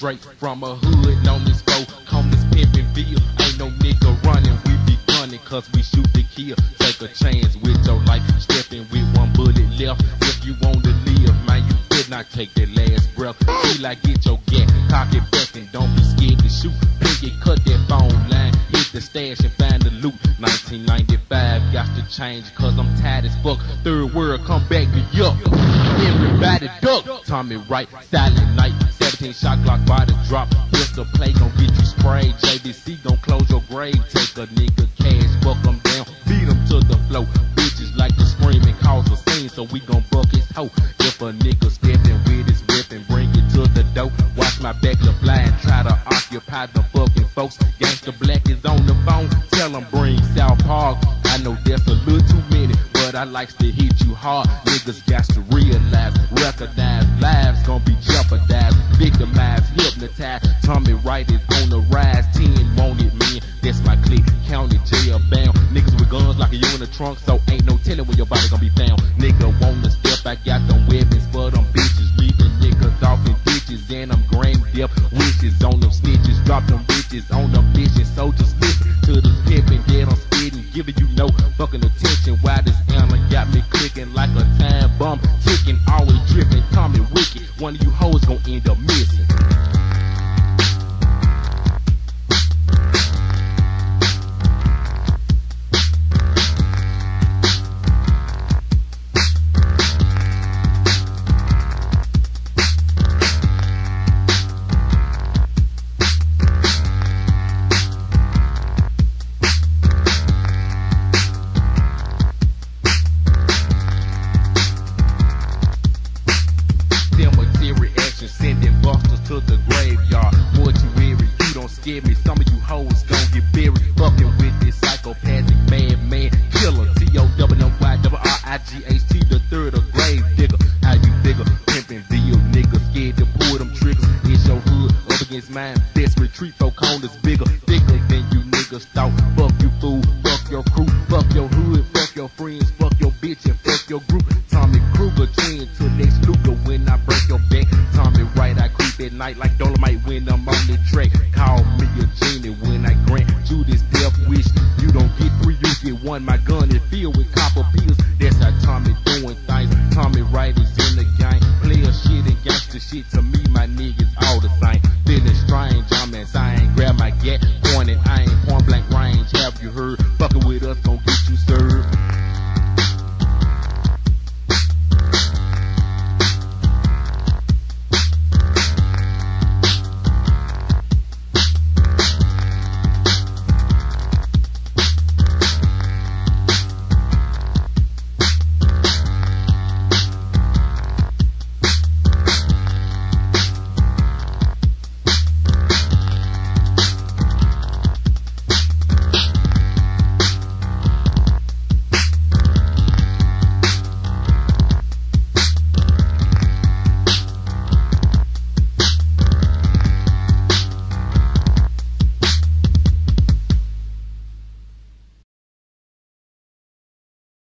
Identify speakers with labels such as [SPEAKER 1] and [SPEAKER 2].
[SPEAKER 1] Straight from a hood known as foe, come this pimpin' bill. Ain't no nigga running, we be gunning cause we shoot to kill. Take a chance with your life, stepping with one bullet left. If you want to live, man, you did not take that last breath. Feel like get your gat, cock it back and don't be scared to shoot. Pick it, cut that phone line, hit the stash and find the loot. 1995 got to change cause I'm tired as fuck. Third world come back me up. Everybody duck. Tommy Wright, silent night. 17 shot by the drop. Pistol play gon' get you sprayed. JDC gon' close your grave. Take a nigga cash, fuck 'em down, beat 'em to the floor. Bitches like to scream and cause a scene, so we gon' buck his hoe. If a nigga steppin' with his whip and bring it to the door, watch my back to blind. Try to occupy the fucking folks. Gangsta Blac is on the phone. Tell 'em bring South Park. I know that's a little too many, but I likes to hit you hard. Niggas got to realize, recognize Tommy Wright is on the rise, 10 wanted men. That's my clique, county jail bound. Niggas with guns like you in the trunk, so ain't no telling when your body gon' be found. Nigga wanna step, I got them weapons for them bitches, leaving niggas off in ditches, and I'm grand death wishes on them snitches, drop them bitches on them bitches, soldiers listen to this pimpin' dead on spitting, giving you no fucking attention. Why this ammo got me clicking like a time bomb, ticking, always dripping, Tommy Wicked. One of you hoes gon' end up missing. Busters to the graveyard. Mortuary, you don't scare me. Some of you hoes gon' get buried. Fucking with this psychopathic madman killer. T O W N Y W R I G H T, the third of grave digger. How you figure? Pimpin' deal, nigga, scared to pull them triggers. It's your hood up against mine. Best retreat, folk corners bigger, thicker than you niggas thought. Fuck you fool, fuck your crew, fuck your hood, fuck your friends, fuck your bitch and fuck your group. Tommy Krueger, twin to Lex Luger when I break your back at night like Dolomite when I'm on the track. Call me a genie when I grant you this death wish. You don't get three, you get one. My gun is filled with copper pills. That's how Tommy doing things. Tommy Wright is in the game. Player shit and gangster shit. To me, my niggas all